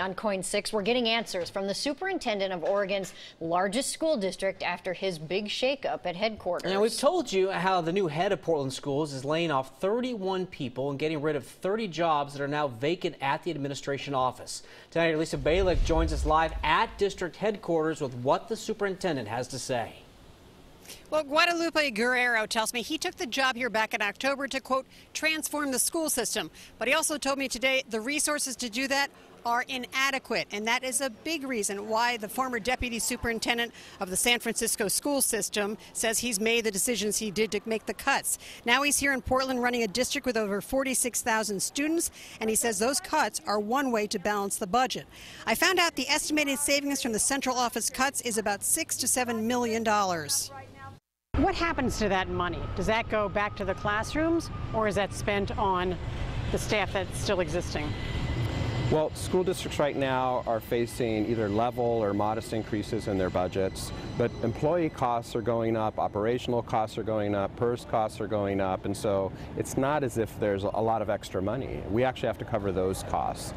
On KOIN 6, we're getting answers from the superintendent of Oregon's largest school district after his big shakeup at headquarters. Now, we've told you how the new head of Portland Schools is laying off 31 people and getting rid of 30 jobs that are now vacant at the administration office. Tonight, Lisa Balick joins us live at district headquarters with what the superintendent has to say. Well, Guadalupe Guerrero tells me he took the job here back in October to, quote, transform the school system. But he also told me today the resources to do that are inadequate. And that is a big reason why the former deputy superintendent of the San Francisco school system says he's made the decisions he did to make the cuts. Now he's here in Portland running a district with over 46,000 students, and he says those cuts are one way to balance the budget. I found out the estimated savings from the central office cuts is about six to seven million dollars. What happens to that money? Does that go back to the classrooms or is that spent on the staff that's still existing? Well, school districts right now are facing either level or modest increases in their budgets, but employee costs are going up, operational costs are going up, PERS costs are going up, and so it's not as if there's a lot of extra money. We actually have to cover those costs.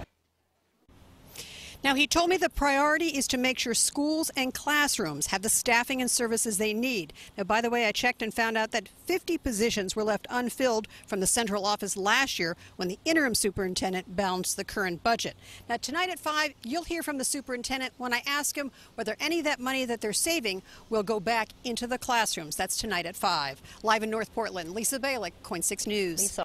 Now, he told me the priority is to make sure schools and classrooms have the staffing and services they need. Now, by the way, I checked and found out that 50 positions were left unfilled from the central office last year when the interim superintendent balanced the current budget. Now, tonight at 5, you'll hear from the superintendent when I ask him whether any of that money that they're saving will go back into the classrooms. That's tonight at 5. Live in North Portland, Lisa Balick, KOIN 6 News. Lisa.